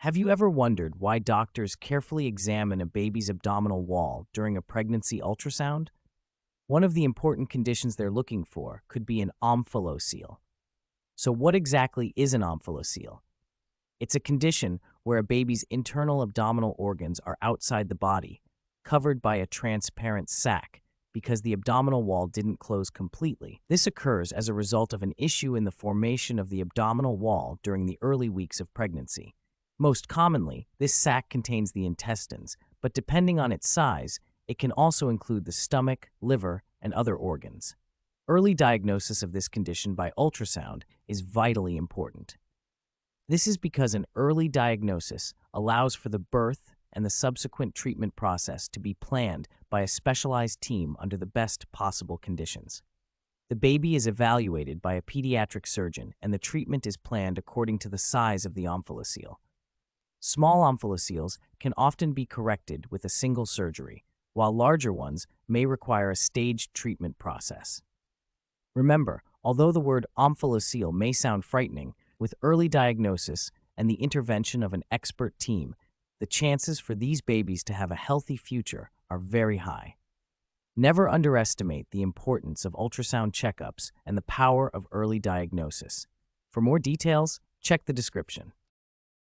Have you ever wondered why doctors carefully examine a baby's abdominal wall during a pregnancy ultrasound? One of the important conditions they're looking for could be an omphalocele. So, what exactly is an omphalocele? It's a condition where a baby's internal abdominal organs are outside the body, covered by a transparent sac, because the abdominal wall didn't close completely. This occurs as a result of an issue in the formation of the abdominal wall during the early weeks of pregnancy. Most commonly, this sac contains the intestines, but depending on its size, it can also include the stomach, liver, and other organs. Early diagnosis of this condition by ultrasound is vitally important. This is because an early diagnosis allows for the birth and the subsequent treatment process to be planned by a specialized team under the best possible conditions. The baby is evaluated by a pediatric surgeon and the treatment is planned according to the size of the omphalocele. Small omphalocele can often be corrected with a single surgery, while larger ones may require a staged treatment process. Remember, although the word omphalocele may sound frightening, with early diagnosis and the intervention of an expert team, the chances for these babies to have a healthy future are very high. Never underestimate the importance of ultrasound checkups and the power of early diagnosis. For more details, check the description.